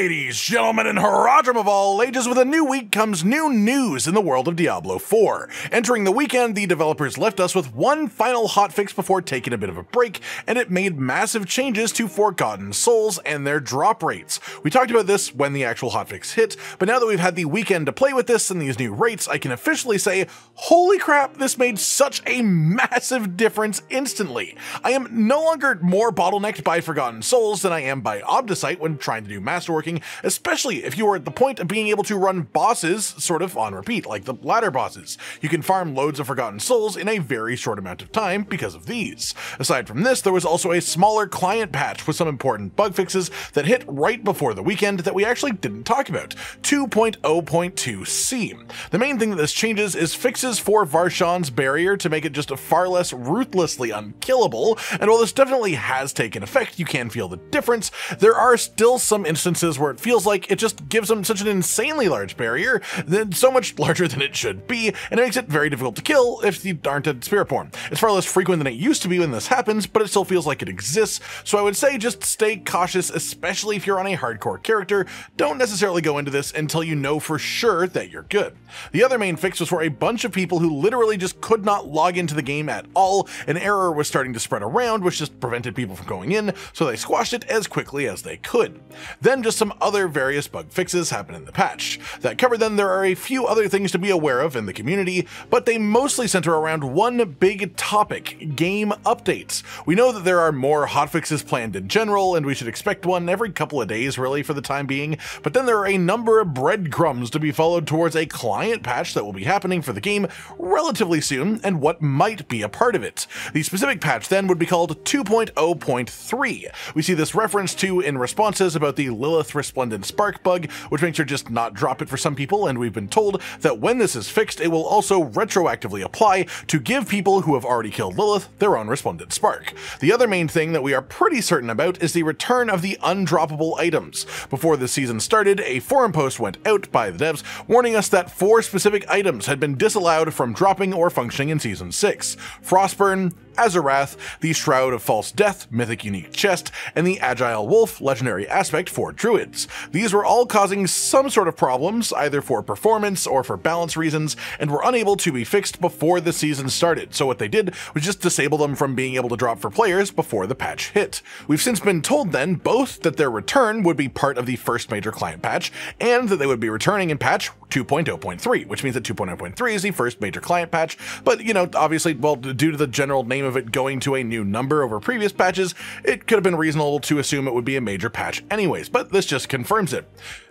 Ladies, gentlemen, and Haradrim of all ages, with a new week comes new news in the world of Diablo 4. Entering the weekend, the developers left us with one final hotfix before taking a bit of a break, and it made massive changes to Forgotten Souls and their drop rates. We talked about this when the actual hotfix hit, but now that we've had the weekend to play with this and these new rates, I can officially say, holy crap, this made such a massive difference instantly. I am no longer more bottlenecked by Forgotten Souls than I am by Obducite when trying to do masterworking, especially if you are at the point of being able to run bosses sort of on repeat, like the ladder bosses. You can farm loads of Forgotten Souls in a very short amount of time because of these. Aside from this, there was also a smaller client patch with some important bug fixes that hit right before the weekend that we actually didn't talk about, 2.0.2c. The main thing that this changes is fixes for Varshan's barrier to make it just a far less ruthlessly unkillable, and while this definitely has taken effect, you can feel the difference, there are still some instances where it feels like it just gives them such an insanely large barrier, then so much larger than it should be, and it makes it very difficult to kill if you aren't a Spiritborn. It's far less frequent than it used to be when this happens, but it still feels like it exists, so I would say just stay cautious, especially if you're on a hardcore character. Don't necessarily go into this until you know for sure that you're good. The other main fix was for a bunch of people who literally just could not log into the game at all. An error was starting to spread around, which just prevented people from going in, so they squashed it as quickly as they could. Then just some other various bug fixes happen in the patch. That covered then there are a few other things to be aware of in the community, but they mostly center around one big topic, game updates. We know that there are more hotfixes planned in general, and we should expect one every couple of days really for the time being, but then there are a number of breadcrumbs to be followed towards a client patch that will be happening for the game relatively soon, and what might be a part of it. The specific patch then would be called 2.0.3. We see this reference to in responses about the Lilith Resplendent Spark bug, which makes her just not drop it for some people, and we've been told that when this is fixed, it will also retroactively apply to give people who have already killed Lilith their own Resplendent Spark. The other main thing that we are pretty certain about is the return of the undroppable items. Before the season started, a forum post went out by the devs warning us that four specific items had been disallowed from dropping or functioning in Season 6. Frostburn, Azurewrath, the Shroud of False Death, Mythic Unique Chest, and the Agile Wolf, Legendary Aspect for Druids. These were all causing some sort of problems, either for performance or for balance reasons, and were unable to be fixed before the season started, so what they did was just disable them from being able to drop for players before the patch hit. We've since been told then both that their return would be part of the first major client patch, and that they would be returning in patch 2.0.3, which means that 2.0.3 is the first major client patch, but you know, obviously, well, due to the general name of it going to a new number over previous patches, it could have been reasonable to assume it would be a major patch anyways, but this just confirms it.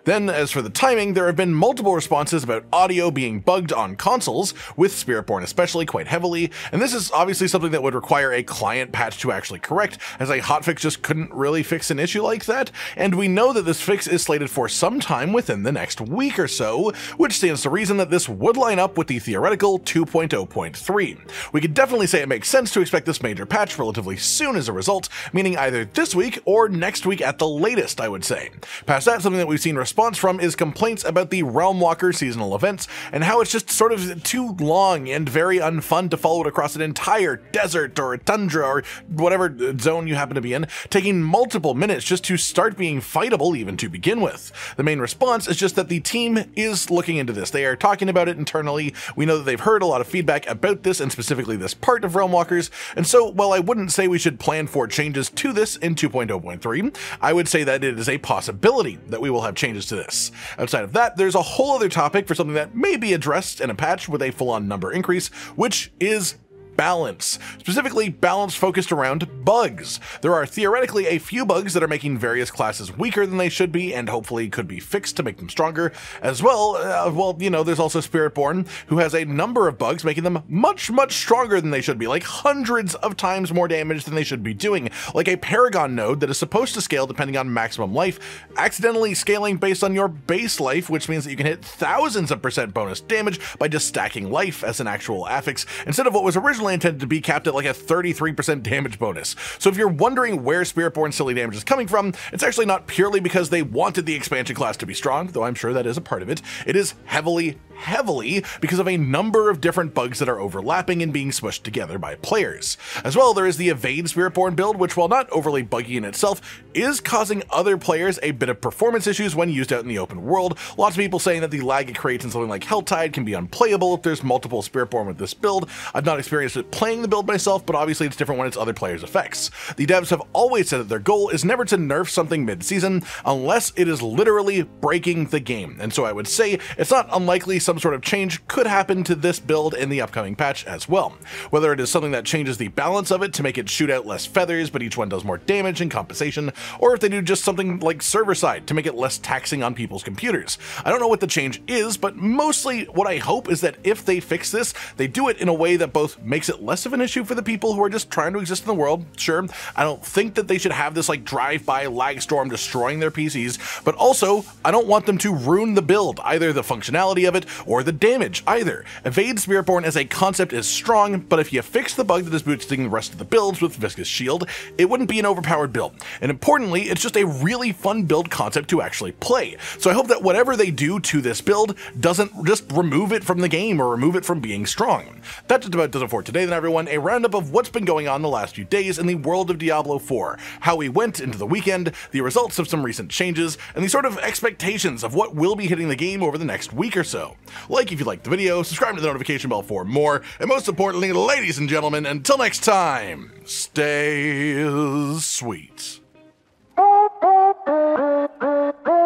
Then, as for the timing, there have been multiple responses about audio being bugged on consoles, with Spiritborn especially quite heavily, and this is obviously something that would require a client patch to actually correct, as a hotfix just couldn't really fix an issue like that, and we know that this fix is slated for some time within the next week or so, which stands to reason that this would line up with the theoretical 2.0.3. We could definitely say it makes sense to expect this major patch relatively soon as a result, meaning either this week or next week at the latest, I would say. Past that, something that we've seen response from is complaints about the Realmwalker seasonal events and how it's just sort of too long and very unfun to follow it across an entire desert or a tundra or whatever zone you happen to be in, taking multiple minutes just to start being fightable even to begin with. The main response is just that the team is looking into this. They are talking about it internally. We know that they've heard a lot of feedback about this and specifically this part of Realmwalkers, and so while I wouldn't say we should plan for changes to this in 2.0.3, I would say that it is a possibility that we will have changes to this. Outside of that, there's a whole other topic for something that may be addressed in a patch with a full-on number increase, which is balance, specifically balance focused around bugs. There are theoretically a few bugs that are making various classes weaker than they should be and hopefully could be fixed to make them stronger. As well, uh, well, you know, there's also Spiritborn, who has a number of bugs making them much, much stronger than they should be, like hundreds of times more damage than they should be doing, like a Paragon node that is supposed to scale depending on maximum life, accidentally scaling based on your base life, which means that you can hit thousands of percent bonus damage by just stacking life as an actual affix, instead of what was originally intended to be capped at like a 33% damage bonus. So if you're wondering where Spiritborn silly damage is coming from, it's actually not purely because they wanted the expansion class to be strong, though I'm sure that is a part of it. It is heavily, heavily because of a number of different bugs that are overlapping and being smushed together by players. As well, there is the Evade Spiritborn build, which while not overly buggy in itself, is causing other players a bit of performance issues when used out in the open world. Lots of people saying that the lag it creates in something like Helltide can be unplayable if there's multiple Spiritborn with this build. I've not experienced it playing the build myself, but obviously it's different when it's other players' effects. The devs have always said that their goal is never to nerf something mid-season unless it is literally breaking the game, and so I would say it's not unlikely some sort of change could happen to this build in the upcoming patch as well. Whether it is something that changes the balance of it to make it shoot out less feathers but each one does more damage and compensation, or if they do just something like server side to make it less taxing on people's computers. I don't know what the change is, but mostly what I hope is that if they fix this, they do it in a way that both makes it less of an issue for the people who are just trying to exist in the world. Sure, I don't think that they should have this like drive-by lag storm destroying their PCs, but also I don't want them to ruin the build, either the functionality of it or the damage either. Evade Spiritborn as a concept is strong, but if you fix the bug that is boosting the rest of the builds with Viscous Shield, it wouldn't be an overpowered build. And importantly, it's just a really fun build concept to actually play. So I hope that whatever they do to this build doesn't just remove it from the game or remove it from being strong. That just about does it for today then everyone, a roundup of what's been going on the last few days in the world of Diablo 4, how we went into the weekend, the results of some recent changes, and the sort of expectations of what will be hitting the game over the next week or so. Like if you liked the video, subscribe to the notification bell for more, and most importantly, ladies and gentlemen, until next time, stay